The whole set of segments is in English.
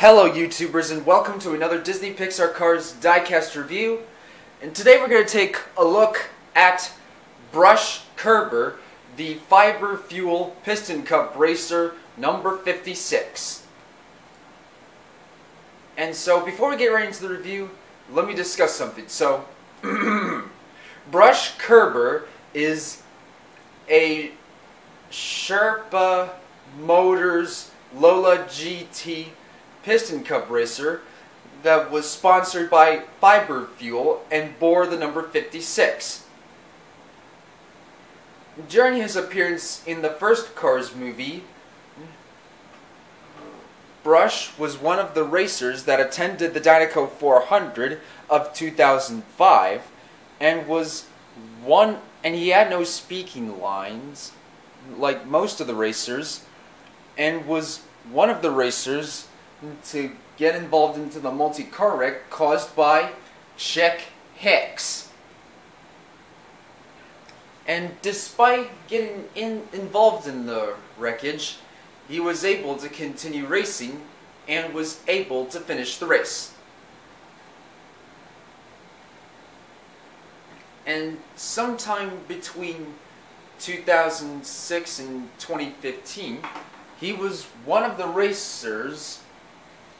Hello YouTubers and welcome to another Disney Pixar Cars diecast review. And today we're going to take a look at Brush Curber, the Fiber Fuel Piston Cup Racer number 56. And so before we get right into the review, let me discuss something. So, Brush Curber is a Sherpa Motors Lola GT Piston Cup racer that was sponsored by Fiber Fuel and bore the number 56. During his appearance in the first Cars movie, Brush was one of the racers that attended the Dinoco 400 of 2005 and was one and he had no speaking lines like most of the racers and was one of the racers to get involved into the multi-car wreck caused by Chick Hicks. And despite getting in, involved in the wreckage, he was able to continue racing and was able to finish the race. And sometime between 2006 and 2015, he was one of the racers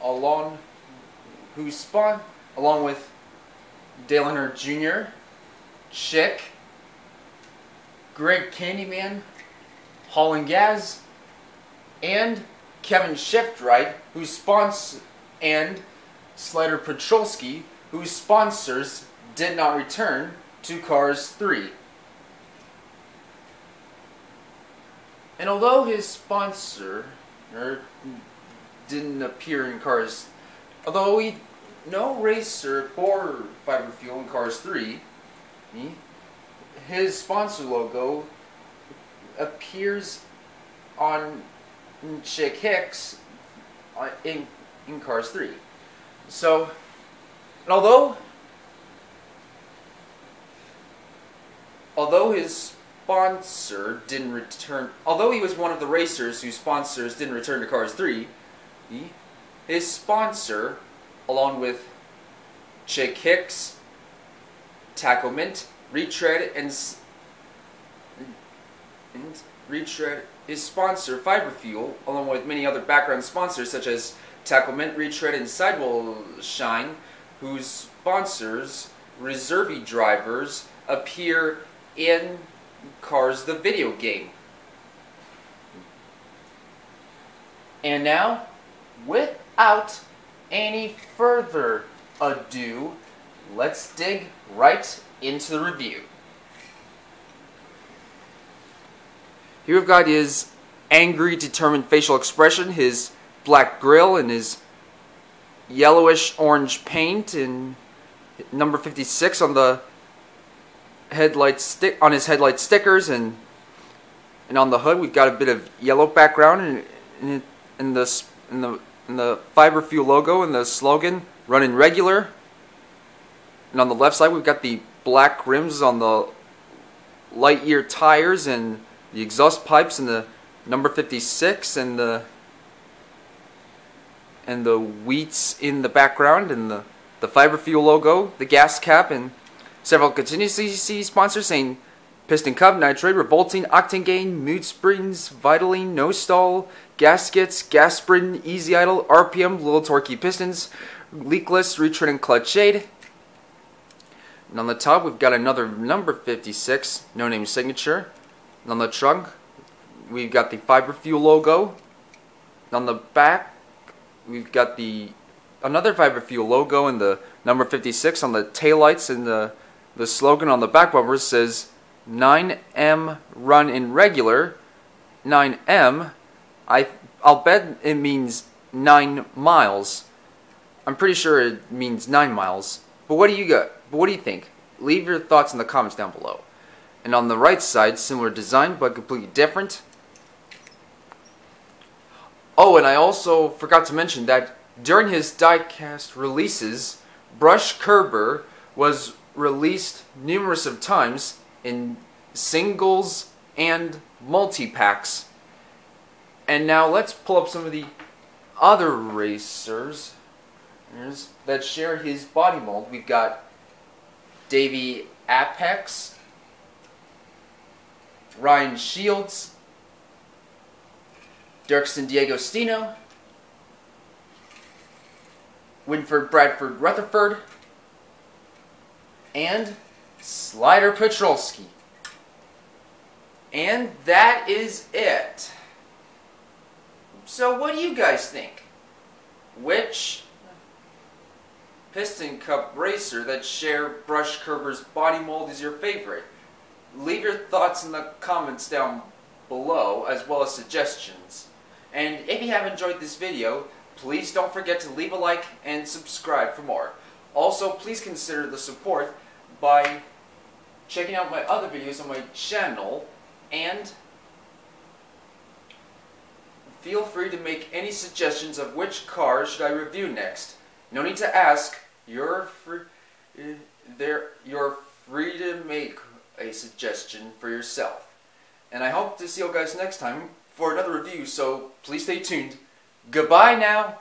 along who spawned along with Dale Earnhardt Jr., Chick, Greg Candyman, Haul Inngas, and Kevin Shiftwright, who sponsors, and Slider Petrolski, whose sponsors did not return to Cars 3. And although his sponsor er, didn't appear in Cars, although he, no racer bore fiber fuel in Cars 3, his sponsor logo appears on Chick Hicks uh, in, in Cars 3. So, although although his sponsor didn't return, although he was one of the racers whose sponsors didn't return to Cars 3, he, his sponsor, along with Chick Hicks, Tach-O-Mint, Retread, and, and Retread, his sponsor, Fiber Fuel, along with many other background sponsors such as Tach-O-Mint, Retread, and Sidewall Shine, whose sponsors, Reserve drivers, appear in Cars the video game. And now, without any further ado, let's dig right into the review. Here we've got his angry, determined facial expression, his black grill, and his yellowish orange paint, and number 56 on the headlight stick on his headlight stickers and and on the hood we've got a bit of yellow background and in, in the in the in the fiber fuel logo and the slogan running regular. And on the left side we've got the black rims on the Lightyear tires and the exhaust pipes and the number 56 and the and the wheats in the background and the the fiber fuel logo the gas cap and Several contingency sponsors saying Piston Cup, Nitroade, Revolting, Octane Gain, Mood Springs, Vitoline, No Stall, Gaskets, Gasprin, Easy Idle, RPM, Little Torquey Pistons, Leakless, Retread, and Clutch Shade. And on the top, we've got another number 56, no name signature. And on the trunk, we've got the Fiber Fuel logo. And on the back, we've got the another Fiber Fuel logo and the number 56 on the taillights and the the slogan on the back bumper says 9M run in regular. 9M, I, I'll bet it means 9 miles. I'm pretty sure it means 9 miles. But what do you got? But what do you think? Leave your thoughts in the comments down below. And on the right side, similar design but completely different. Oh, and I also forgot to mention that during his diecast releases, Brush Curber was released numerous of times in singles and multi-packs. And now let's pull up some of the other racers that share his body mold, we've got Davey Apex, Ryan Shields, Dirkson D'Agostino, Winford Bradford Rutherford, and Slider Petrolski. And that is it. So what do you guys think? Which Piston Cup racer that share Brush Curber's body mold is your favorite? Leave your thoughts in the comments down below as well as suggestions. And if you have enjoyed this video, please don't forget to leave a like and subscribe for more. Also, please consider the support by checking out my other videos on my channel and feel free to make any suggestions of which car should I review next. No need to ask, you're free, uh, there, you're free to make a suggestion for yourself. And I hope to see you guys next time for another review, so please stay tuned. Goodbye now.